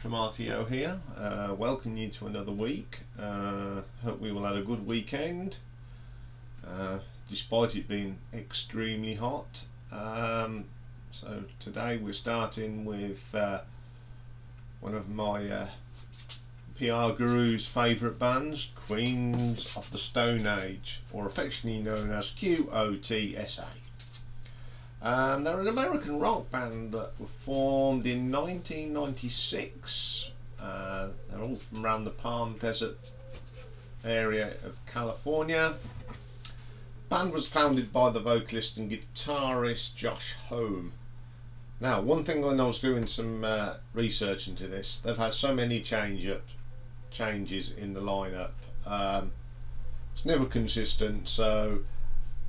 from RTO here. Uh, welcome you to another week. Uh, hope we will have a good weekend, uh, despite it being extremely hot. Um, so today we're starting with uh, one of my uh, PR Guru's favourite bands, Queens of the Stone Age, or affectionately known as QOTSA. Um, they're an American rock band that were formed in 1996. Uh, they're all from around the Palm Desert area of California. Band was founded by the vocalist and guitarist Josh Homme. Now, one thing when I was doing some uh, research into this, they've had so many change up changes in the lineup. Um, it's never consistent, so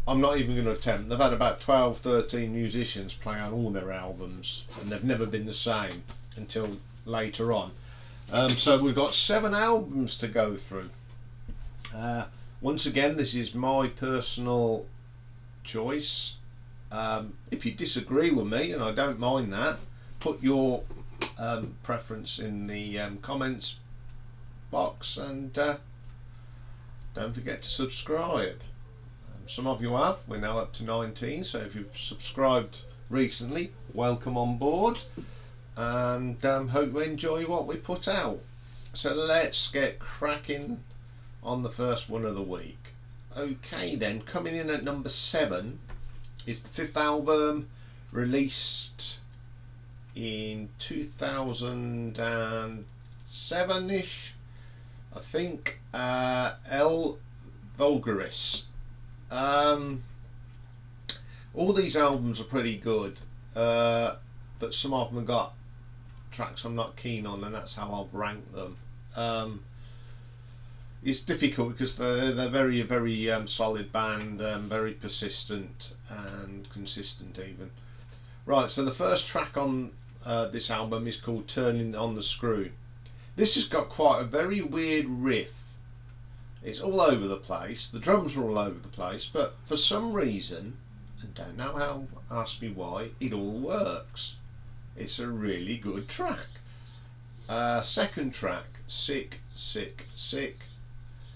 I'm not even going to attempt. They've had about 12, 13 musicians play on all their albums, and they've never been the same until later on. Um, so we've got seven albums to go through. Uh, once again, this is my personal choice. Um, if you disagree with me, and I don't mind that, put your um, preference in the um, comments box and uh, don't forget to subscribe. Some of you have, we're now up to 19, so if you've subscribed recently, welcome on board and um, hope you enjoy what we put out. So let's get cracking on the first one of the week. Okay then, coming in at number 7 is the fifth album released in 2007-ish I think uh, Era Vulgaris. Um, all these albums are pretty good, uh, but some of them have got tracks I'm not keen on, and that's how I've ranked them. Um, it's difficult because they're, they're very, very um, solid band, um, very persistent and consistent even. Right, so the first track on uh, this album is called Turning on the Screw. This has got quite a very weird riff. It's all over the place. The drums are all over the place, but for some reason, and don't know how, ask me why, it all works. It's a really good track. Uh, second track, Sick, Sick, Sick.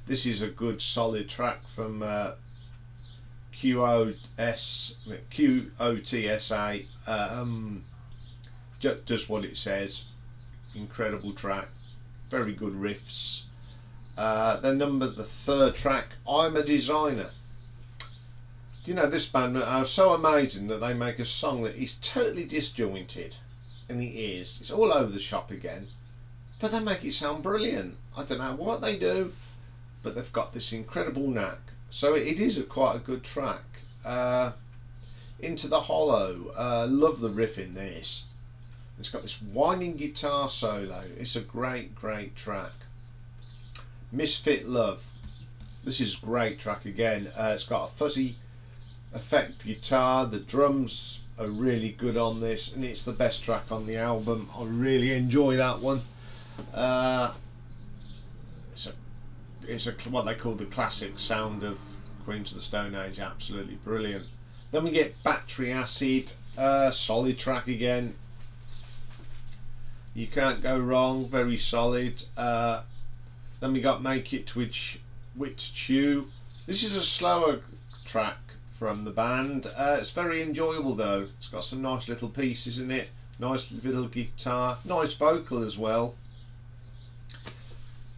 This is a good solid track from uh, QOS, QOTSA. Um, does what it says. Incredible track very good riffs. Uh, number the third track, I'm a Designer. Do you know this band are so amazing that they make a song that is totally disjointed in the ears. It's all over the shop again, but they make it sound brilliant. I don't know what they do, but they've got this incredible knack. So it is a quite a good track. Uh, Into the Hollow, uh, love the riff in this. It's got this whining guitar solo. It's a great, great track. Misfit Love. This is a great track again. Uh, it's got a fuzzy effect guitar. The drums are really good on this, and it's the best track on the album. I really enjoy that one. Uh, it's a, it's a what they call the classic sound of Queens of the Stone Age. Absolutely brilliant. Then we get Battery Acid. Uh, solid track again you can't go wrong very solid uh, then we got make it which Wit Chu. This is a slower track from the band. Uh, it's very enjoyable though. It's got some nice little pieces in it. Nice little guitar. Nice vocal as well.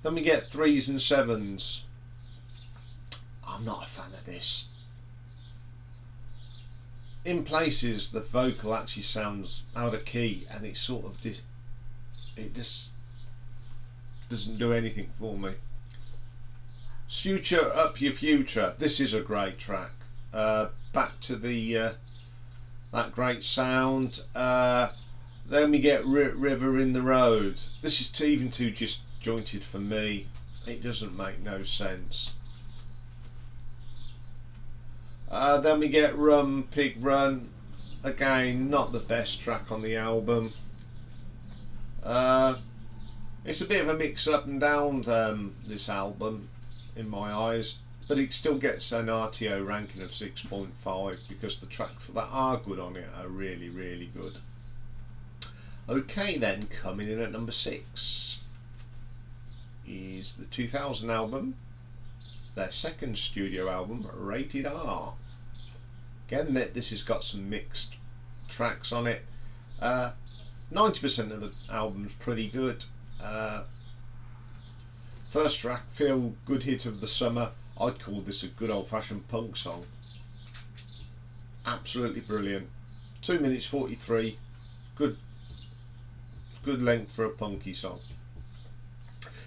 Then we get threes and sevens. I'm not a fan of this. In places the vocal actually sounds out of key and it's sort of it just doesn't do anything for me. Suture Up Your Future. This is a great track. Uh, back to the uh, that great sound. Uh, then we get R River in the Road. This is even too just jointed for me. It doesn't make no sense. Uh, then we get Run Pig Run. Again, not the best track on the album. It's a bit of a mix up and down um, this album in my eyes but it still gets an RTO ranking of 6.5 because the tracks that are good on it are really really good. Okay then, coming in at number six is the 2000 album, their second studio album, Rated R. Again, this has got some mixed tracks on it. 90% uh, of the album's pretty good. Uh, first track, Feel Good Hit of the Summer. I'd call this a good old fashioned punk song. Absolutely brilliant. 2 minutes 43. Good good length for a punky song.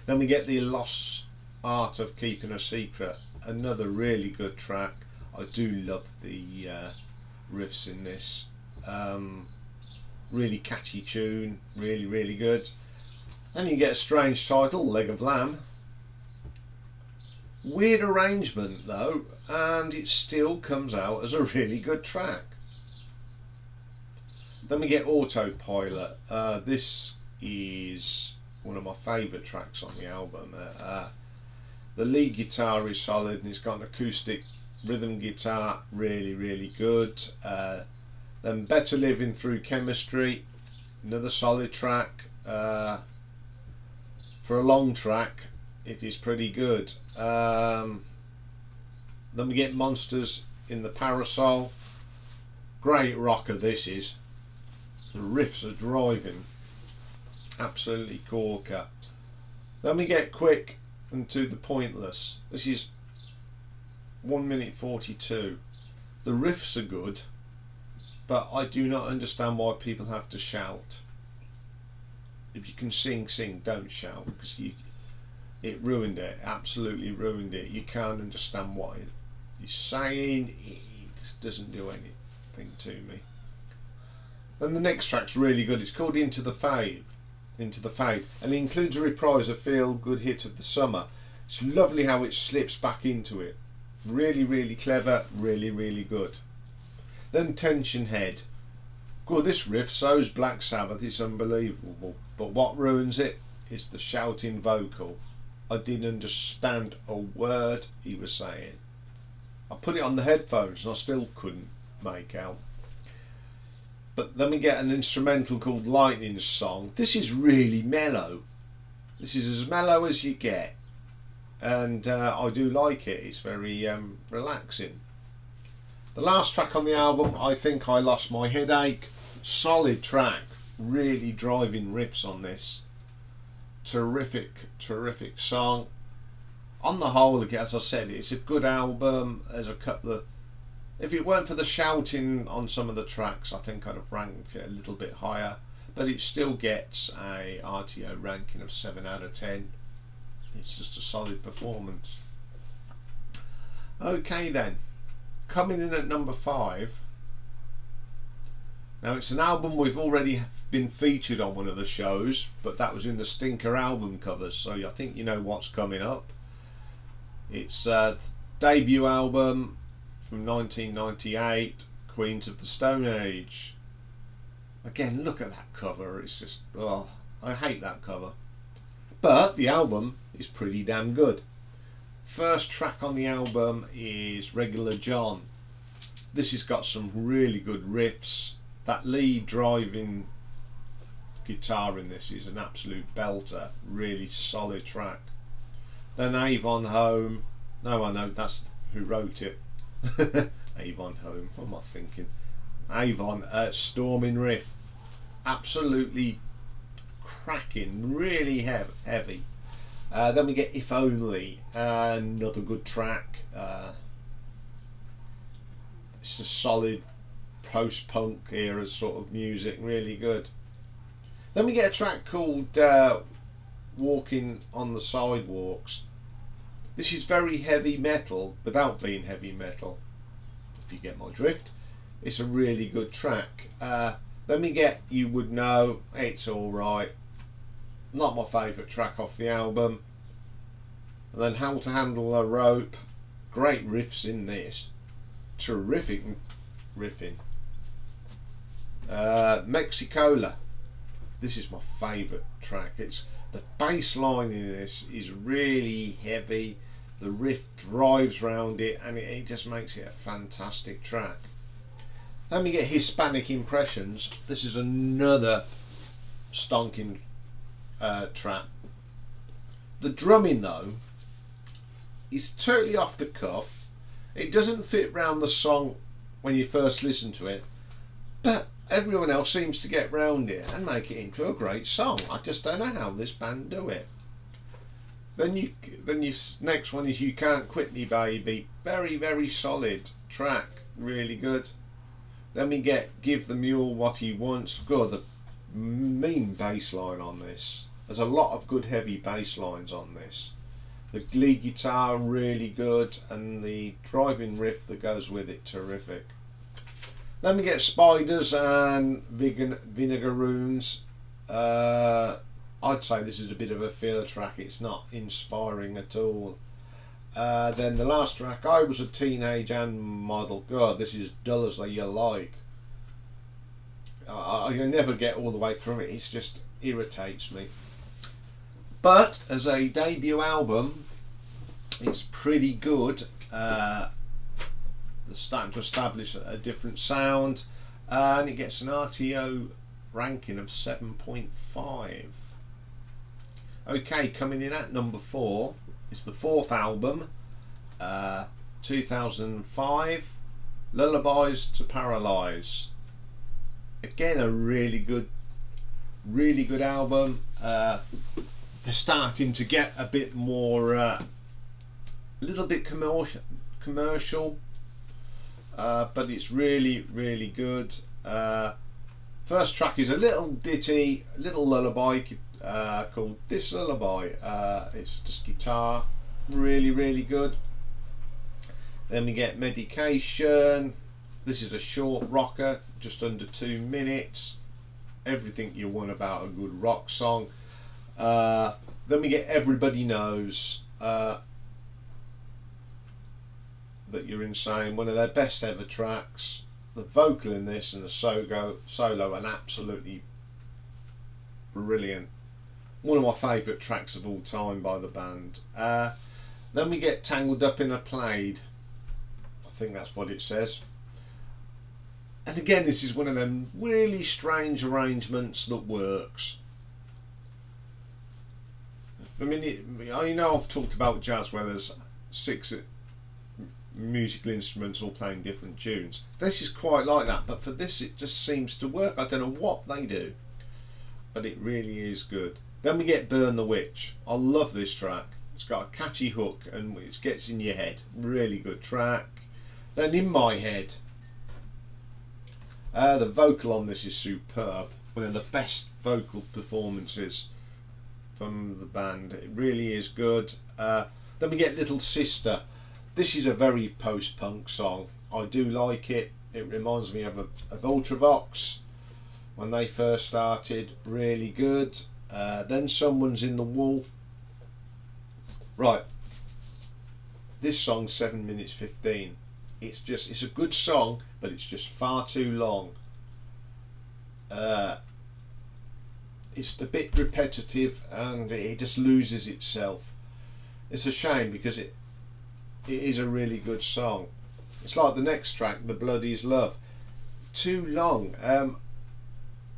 Then we get the Lost Art of Keeping a Secret. Another really good track. I do love the uh, riffs in this. Um, really catchy tune, really, really good. Then you get a strange title, Leg of Lamb. Weird arrangement though, and it still comes out as a really good track. Then we get Autopilot. Uh, this is one of my favourite tracks on the album. Uh, uh, the lead guitar is solid and it's got an acoustic rhythm guitar, really, really good. Uh, then Better Living Through Chemistry, another solid track. Uh, for a long track, it is pretty good. Um, then we get Monsters in the Parasol. Great rocker this is. The riffs are driving. Absolutely corker. Then we get quick and to the pointless. This is 1 minute 42. The riffs are good, but I do not understand why people have to shout. If you can sing, sing, don't shout because you, it ruined it, absolutely ruined it. You can't understand what he's saying, it just doesn't do anything to me. Then the next track's really good. It's called Into the Fade. Into the Fade, and it includes a reprise of Feel Good Hit of the Summer. It's lovely how it slips back into it. Really, really clever. Really, really good. Then Tension Head. Good, this riff so's Black Sabbath. It's unbelievable. But what ruins it is the shouting vocal. I didn't understand a word he was saying. I put it on the headphones and I still couldn't make out. But then we get an instrumental called Lightning Song. This is really mellow. This is as mellow as you get. And uh, I do like it. It's very um, relaxing. The last track on the album, I think I lost my headache. Solid track. Really driving riffs on this. Terrific, terrific song. On the whole, as I said, it's a good album. There's a couple of if it weren't for the shouting on some of the tracks, I think I'd have ranked it a little bit higher. But it still gets a RTO ranking of 7 out of 10. It's just a solid performance. Okay then, coming in at number 5. Now it's an album we've already been featured on one of the shows, but that was in the Stinker album covers, so I think you know what's coming up. It's a uh, debut album from 1998, Queens of the Stone Age. Again, look at that cover. It's just, oh, I hate that cover. But the album is pretty damn good. First track on the album is Regular John. This has got some really good riffs. That lead driving guitar in this is an absolute belter. Really solid track. Then Avon Homme. No, I know that's who wrote it. Avon Homme. What am I thinking? Avon uh, Storming Riff. Absolutely cracking. Really heavy. heavy. Uh, then we get If Only. Uh, another good track. Uh, it's a solid post-punk era sort of music. Really good. Then we get a track called uh, Walking on the Sidewalks. This is very heavy metal without being heavy metal, if you get my drift. It's a really good track. Uh, let me get You Would Know, it's alright. Not my favourite track off the album. And then How to Handle a Rope. Great riffs in this. Terrific riffing. Uh, Mexicola. This is my favourite track. It's the bass line in this is really heavy the riff drives round it and it, it just makes it a fantastic track then we get Hispanic Impressions this is another stonking uh, track. The drumming though is totally off the cuff. It doesn't fit round the song when you first listen to it, but everyone else seems to get round it and make it into a great song. I just don't know how this band do it. Then you, then you next one is you can't quit me, baby. Very very solid track, really good. Then we get give the mule what he wants. God, the mean bass line on this. There's a lot of good heavy bass lines on this. The lead guitar really good and the driving riff that goes with it terrific. Then me get Spiders and Vinegaroons. Uh, I'd say this is a bit of a filler track. It's not inspiring at all. Uh, then the last track, I was a teenage hand model. God, this is dull as you like. I, I never get all the way through it. It just irritates me. But as a debut album, it's pretty good. Uh, starting to establish a, different sound, uh, and it gets an RTO ranking of 7.5. Okay, coming in at number four is the fourth album, uh, 2005, Lullabies to Paralyze. Again, a really good, really good album. Uh, they're starting to get a bit more, uh, a little bit commercial, commercial, uh, but it's really, really good. Uh, first track is a little ditty, little lullaby uh, called This Lullaby. Uh, it's just guitar, really, really good. Then we get Medication. This is a short rocker, just under two minutes. Everything you want about a good rock song. Uh, then we get Everybody Knows. That You're Insane, one of their best ever tracks. The vocal in this and the solo, solo are absolutely brilliant one of my favourite tracks of all time by the band. Uh, then we get Tangled Up in a Plaid. I think that's what it says. And again, this is one of them really strange arrangements that works. I mean, it, I know I've talked about jazz where there's six musical instruments all playing different tunes. This is quite like that, but for this it just seems to work. I don't know what they do, but it really is good. Then we get Burn the Witch. I love this track. It's got a catchy hook and it gets in your head. Really good track. Then In My Head. Uh, the vocal on this is superb. One of the best vocal performances from the band. It really is good. Uh, then we get Little Sister. This is a very post-punk song. I do like it. It reminds me of, a, of Ultravox when they first started. Really good. Uh, then someone's in the wolf. Right. This song's seven minutes fifteen. It's just it's a good song, but it's just far too long. Uh, it's a bit repetitive and it just loses itself. It's a shame because it it is a really good song. It's like the next track, "The Blood Is Love." Too long. Um,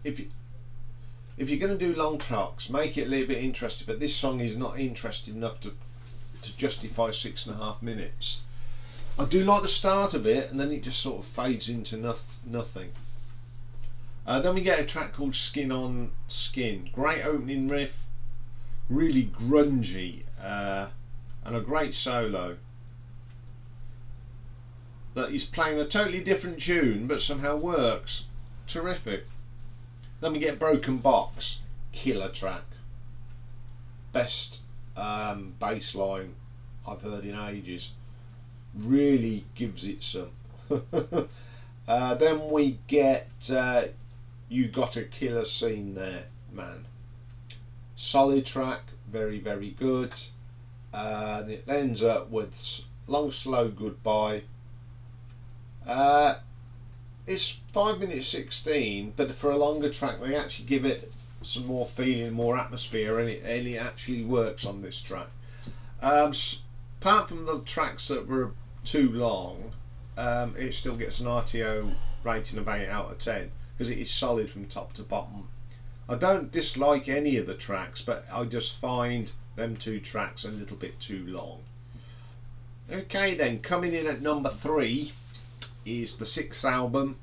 if you, if you're going to do long tracks, make it a little bit interesting. But this song is not interesting enough to to justify six and a half minutes. I do like the start of it, and then it just sort of fades into no nothing. Uh, then we get a track called Skin on Skin. Great opening riff, really grungy, uh, and a great solo. That he's playing a totally different tune, but somehow works. Terrific. Then we get Broken Box, killer track. Best um, bass line I've heard in ages. Really gives it some. uh, then we get uh, You Got a Killer Scene There, man. Solid track, very, very good. Uh, it ends up with Long Slow Goodbye. Uh, it's five minutes sixteen, but for a longer track, they actually give it some more feeling, more atmosphere, and it, and it actually works on this track. Um, apart from the tracks that were too long, um, it still gets an RTO rating of eight out of ten because it is solid from top to bottom. I don't dislike any of the tracks, but I just find them two tracks a little bit too long. Okay then, coming in at number three is the sixth album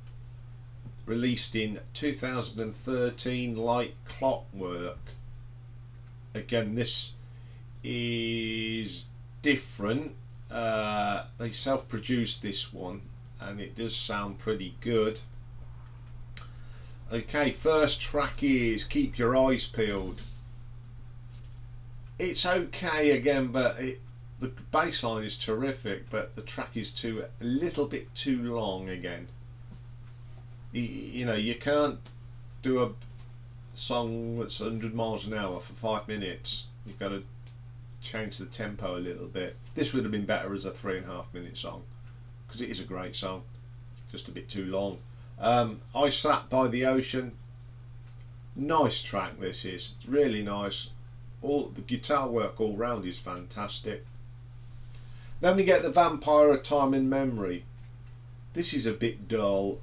released in 2013 like clockwork. Again this is different. Uh, they self-produced this one and it does sound pretty good. Okay first track is keep your eyes peeled. It's okay again but it the bass line is terrific, but the track is too a little bit too long again. You, you know, you can't do a song that's 100 miles an hour for five minutes. You've got to change the tempo a little bit. This would have been better as a three and a half minute song because it is a great song, just a bit too long. Um, I sat by the ocean. Nice track this is, really nice. All the guitar work all round is fantastic. Then we get the Vampire of Time and Memory. This is a bit dull.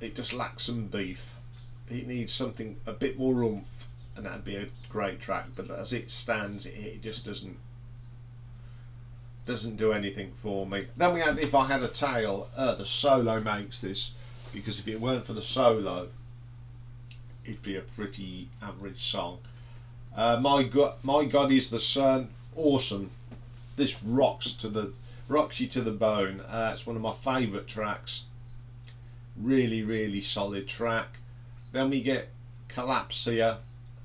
It just lacks some beef. It needs something a bit more oomph, and that'd be a great track. But as it stands, it just doesn't doesn't do anything for me. Then we had If I Had a Tail. Uh, the solo makes this because if it weren't for the solo, it'd be a pretty average song. Uh, my God, my God is the Sun. Awesome this rocks to the rocks you to the bone. Uh, it's one of my favourite tracks. Really, really solid track. Then we get Kalopsia,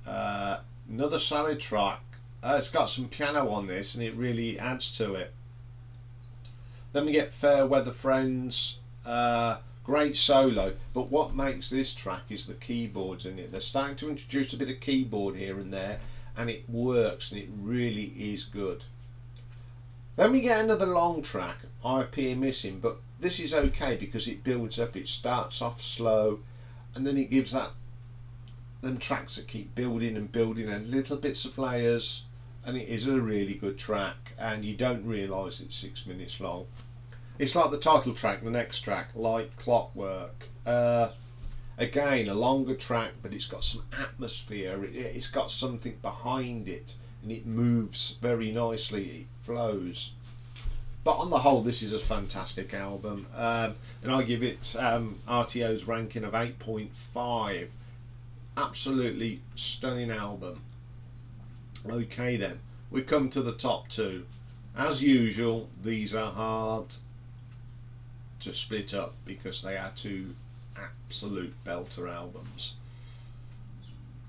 uh, another solid track. Uh, it's got some piano on this, and it really adds to it. Then we get Fair Weather Friends. Uh, great solo, but what makes this track is the keyboards in it. They're starting to introduce a bit of keyboard here and there, and it works, and it really is good. Then we get another long track, I appear missing, but this is okay because it builds up. It starts off slow, and then it gives that them tracks that keep building and building and little bits of layers, and it is a really good track. And you don't realise it's six minutes long. It's like the title track, the next track, like Clockwork. Uh, again, a longer track, but it's got some atmosphere. It, it's got something behind it and it moves very nicely, flows. But on the whole, this is a fantastic album, um, and I give it um, RTO's ranking of 8.5. Absolutely stunning album. Okay, then we come to the top two. As usual, these are hard to split up because they are two absolute belter albums.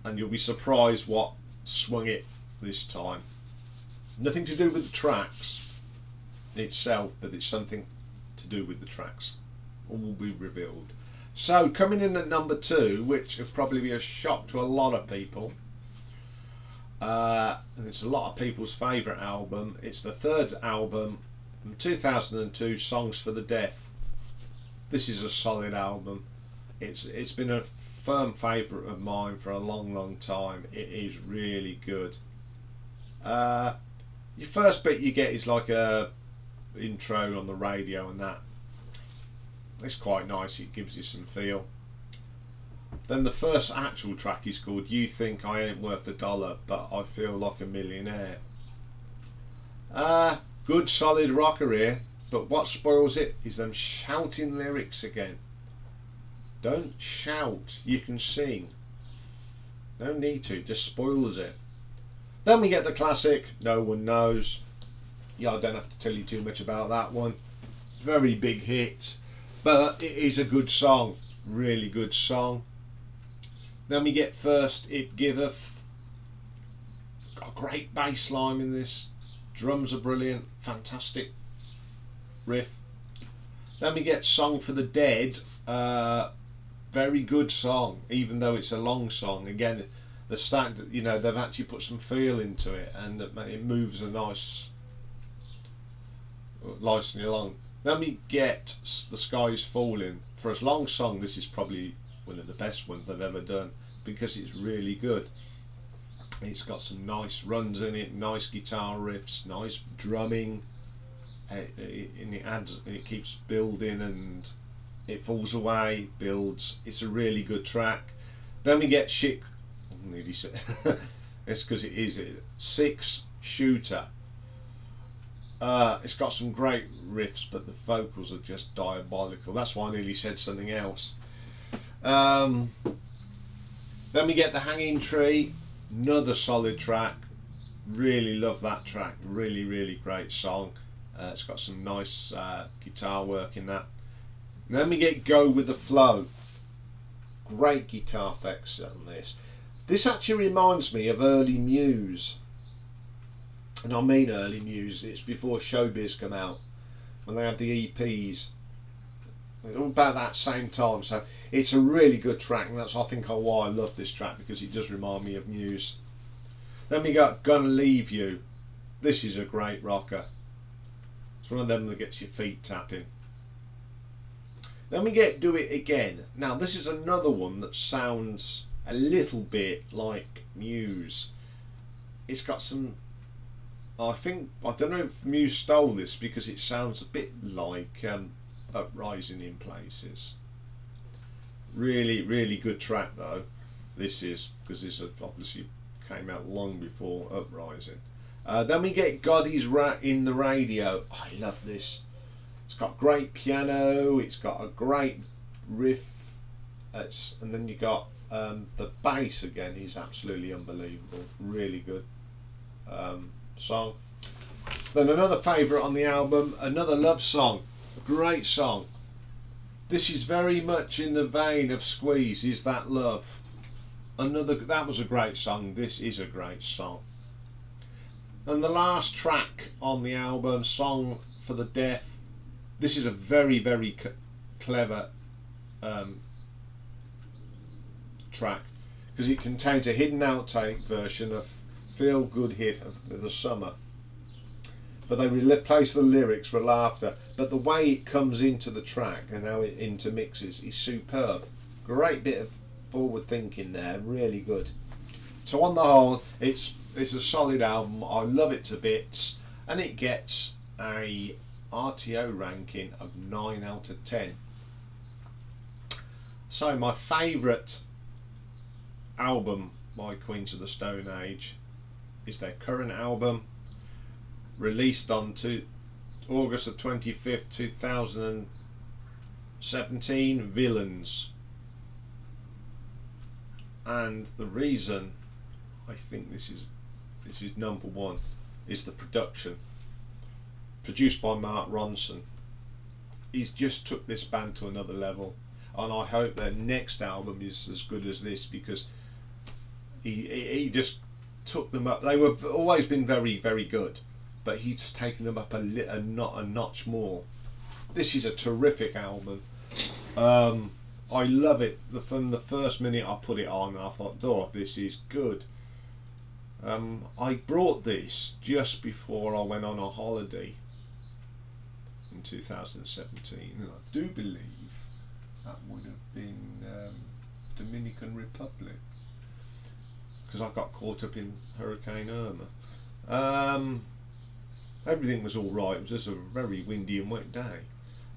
And you'll be surprised what swung it this time. Nothing to do with the tracks itself, but it's something to do with the tracks. All will be revealed. So, coming in at number two, which will probably be a shock to a lot of people, uh, and it's a lot of people's favourite album. It's the third album from 2002, Songs for the Deaf. This is a solid album. It's it's been a firm favourite of mine for a long, long time. It is really good. Uh, your first bit you get is like a intro on the radio and that. It's quite nice. It gives you some feel. Then the first actual track is called You Think I Ain't Worth a Dollar But I Feel Like a Millionaire. Uh, good solid rocker here, but what spoils it is them shouting lyrics again. Don't shout, you can sing. No need to, just spoils it. Then we get the classic, No One Knows. Yeah, I don't have to tell you too much about that one. Very big hit, but it is a good song. Really good song. Then we get First It Giveth. Got a great bass line in this. Drums are brilliant. Fantastic riff. Then we get Song for the Dead. Uh, very good song, even though it's a long song. Again, the stack you know they've actually put some feel into it and it moves a nice nicely along. Then we get the skies falling. For a long song this is probably one of the best ones they've ever done because it's really good. It's got some nice runs in it nice guitar riffs nice drumming. Uh, and it adds and it keeps building and it falls away builds. It's a really good track. Then we get shit nearly said. it's because it is it. Six shooter. Uh, it's got some great riffs, but the vocals are just diabolical. That's why I nearly said something else. Um, then we get the Hanging Tree, another solid track. Really love that track. Really, really great song. Uh, it's got some nice uh, guitar work in that. Then we get Go with the Flow. Great guitar effects on this. This actually reminds me of early Muse. And I mean early Muse, it's before Showbiz come out. When they had the EPs. About that same time. So it's a really good track and that's I think why I love this track because it does remind me of Muse. Then we got Gonna Leave You. This is a great rocker. It's one of them that gets your feet tapping. Then we get Do It Again. Now this is another one that sounds a little bit like Muse. It's got some I think I don't know if Muse stole this because it sounds a bit like um, Uprising in places. Really, really good track though. This is because this obviously came out long before Uprising. Uh, then we get Goddy's Rat in the radio. I love this. It's got great piano. It's got a great riff. It's, and then you got um, the bass again. Is absolutely unbelievable. Really good um, song. Then another favourite on the album, another love song. Great song. This is very much in the vein of Squeeze. Is that love? Another that was a great song. This is a great song. And the last track on the album, Song for the Deaf, this is a very, very clever um, track because it contains a hidden outtake version of Feel Good Hit of the Summer. But they replace the lyrics with laughter. But the way it comes into the track and how it intermixes is superb. Great bit of forward thinking there, really good. So on the whole, it's it's a solid album. I love it to bits, and it gets a RTO ranking of 9 out of 10. So my favourite album by Queens of the Stone Age is their current album released on to August the 25th 2017 Villains. And the reason I think this is this is number one is the production. Produced by Mark Ronson. He's just took this band to another level and I hope their next album is as good as this because he, he just took them up. They were always been very very good but he's taken them up a, a, not, a notch more. This is a terrific album. Um, I love it. The, from the first minute I put it on I thought oh this is good. Um, I brought this just before I went on a holiday in 2017, and I do believe that would have been um, Dominican Republic because I got caught up in Hurricane Irma. Um, everything was all right. It was just a very windy and wet day.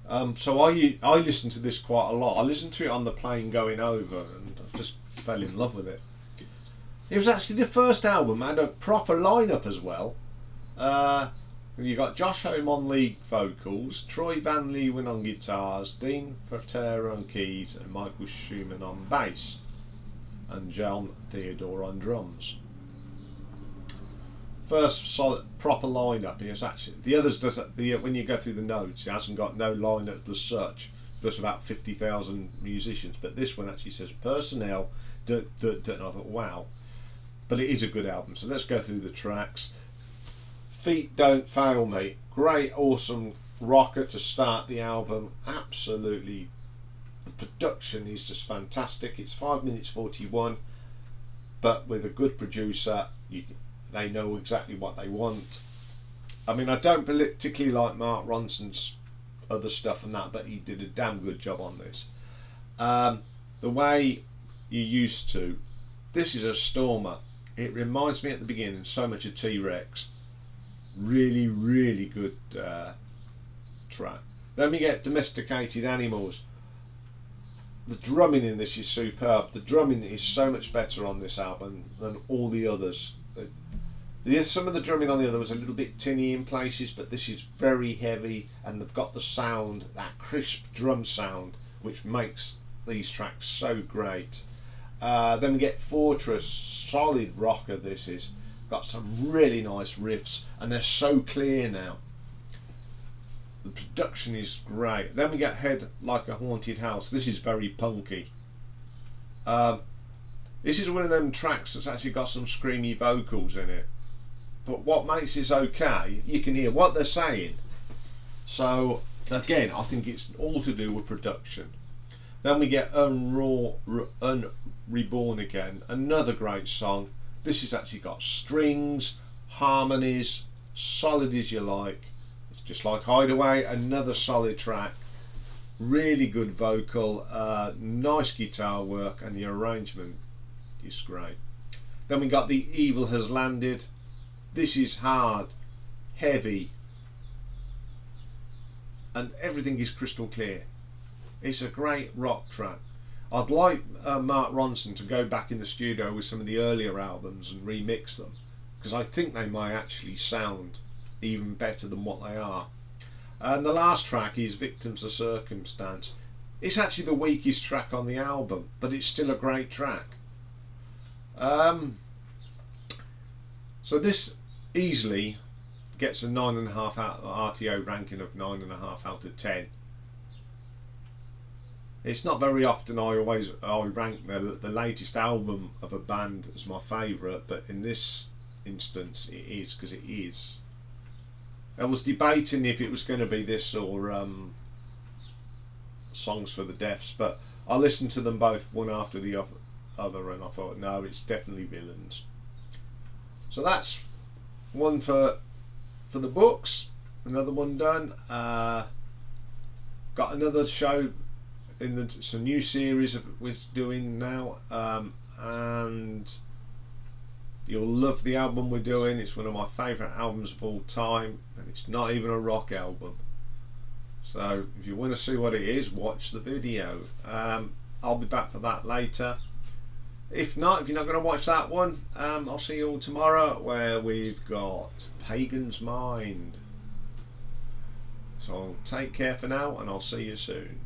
Um, so I I listened to this quite a lot. I listened to it on the plane going over, and I just fell in love with it. It was actually the first album and a proper lineup as well. Uh, you got Josh Homme on lead vocals, Troy Van Leeuwen on guitars, Dean Fertita on keys, and Michael Shuman on bass, and Jon Theodore on drums. First solid proper lineup. It's actually the others does the uh, when you go through the notes, it hasn't got no lineup as such. There's about fifty thousand musicians, but this one actually says personnel. and I thought, wow but it is a good album. So let's go through the tracks. Feet Don't Fail Me. Great, awesome rocker to start the album. Absolutely, the production is just fantastic. It's 5 minutes 41, but with a good producer, you, they know exactly what they want. I mean, I don't particularly like Mark Ronson's other stuff and that, but he did a damn good job on this. Um, the way you used to, this is a stormer it reminds me at the beginning so much of T-Rex. Really, really good uh, track. Then we get Domesticated Animals. The drumming in this is superb. The drumming is so much better on this album than all the others. The, some of the drumming on the other was a little bit tinny in places, but this is very heavy, and they've got the sound, that crisp drum sound, which makes these tracks so great. Uh, then we get Fortress, solid rocker. This is got some really nice riffs, and they're so clear now. The production is great. Then we get Head Like a Haunted House. This is very punky. Uh, this is one of them tracks that's actually got some screamy vocals in it. But what makes this okay, you can hear what they're saying. So again, I think it's all to do with production. Then we get Unraw, Unreborn again, another great song. This has actually got strings, harmonies, solid as you like. Just like Hideaway, another solid track. Really good vocal, uh, nice guitar work, and the arrangement is great. Then we got The Evil Has Landed. This is hard, heavy, and everything is crystal clear. It's a great rock track. I'd like uh, Mark Ronson to go back in the studio with some of the earlier albums and remix them because I think they might actually sound even better than what they are. And the last track is Victims of Circumstance. It's actually the weakest track on the album, but it's still a great track. Um, so this easily gets a 9.5 out of RTO ranking of 9.5 out of 10. It's not very often I always I rank the, the latest album of a band as my favourite, but in this instance it is because it is. I was debating if it was going to be this or um, Songs for the Deafs, but I listened to them both one after the other and I thought, no, it's definitely Villains. So that's one for for the books, another one done. Uh, got another show in the it's a new series of we're doing now, um, and You'll love the album we're doing. It's one of my favourite albums of all time, and it's not even a rock album. So if you want to see what it is, watch the video. Um, I'll be back for that later. If not, if you're not going to watch that one, um, I'll see you all tomorrow where we've got Pagan's Mind. So take care for now, and I'll see you soon.